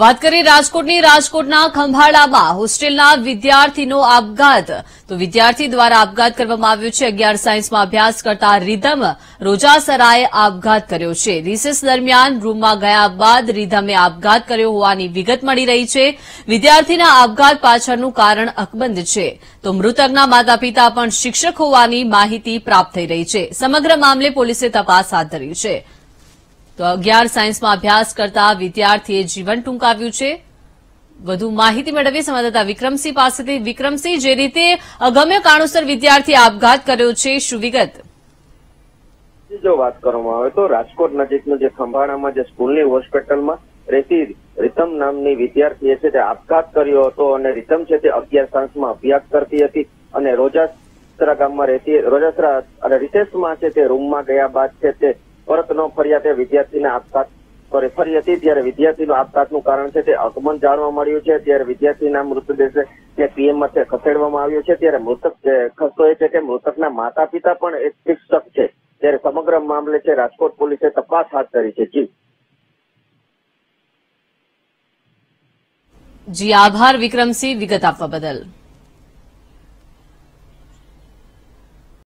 વાત કરીએ રાજકોટની. રાજકોટના ખંભાળામાં હોસ્ટેલના વિદ્યાર્થીનો આપઘાત. તો વિદ્યાર્થી દ્વારા આપઘાત કરવામાં આવ્યો છે. અગિયાર સાયન્સમાં અભ્યાસ કરતા રીધમ રોજાસરાએ આપઘાત કર્યો છે. રિસેસ દરમિયાન રૂમમાં ગયા બાદ રીધમે આપઘાત કર્યો હોવાની વિગત મળી રહી છે. વિદ્યાર્થીના આપઘાત પાછળનું કારણ અકબંધ છે. તો મૃતકના માતા પિતા પણ શિક્ષક હોવાની માહિતી પ્રાપ્ત થઈ રહી છે. સમગ્ર મામલે પોલીસે તપાસ હાથ ધરી છે. તો અગિયાર સાયન્સમાં અભ્યાસ કરતા વિદ્યાર્થીએ જીવન ટૂંકાવ્યું છે. વધુ માહિતી મેળવીએ સંવાદદાતા વિક્રમસિંહ પાસેથી. વિક્રમસિંહ, જે રીતે અગમ્ય કારણોસર વિદ્યાર્થીએ આપઘાત કર્યો છે, શું વિગત? જો વાત કરવામાં આવે તો રાજકોટ નજીકનું જે ખંભાળામાં જે સ્કૂલની હોસ્પિટલમાં રહેતી રીતમ નામની વિદ્યાર્થીએ છે તે આપઘાત કર્યો હતો અને રીતમ છે તે અગિયાર સાયન્સમાં અભ્યાસ કરતી હતી અને રોજાસરા ગામમાં રહેતી રોજાસરા અને રિતેશમાં છે તે રૂમમાં ગયા બાદ છે તે પરત ન ફર્યા તે વિદ્યાર્થીને આપઘાત કરી ફરી હતી ત્યારે વિદ્યાર્થીનું આપઘાતનું કારણ છે તે અગમન જાણવા મળ્યું છે. ત્યારે વિદ્યાર્થીના મૃતદેહ છે પીએમ મથે ખસેડવામાં આવ્યો છે. ત્યારે મૃતક ખસતો એ છે કે મૃતકના માતા પિતા પણ એક શિક્ષક છે. ત્યારે સમગ્ર મામલે છે રાજકોટ પોલીસે તપાસ હાથ ધરી છે. જી. જી, આભાર વિક્રમસિંહ. વિગત આપવા બદલ.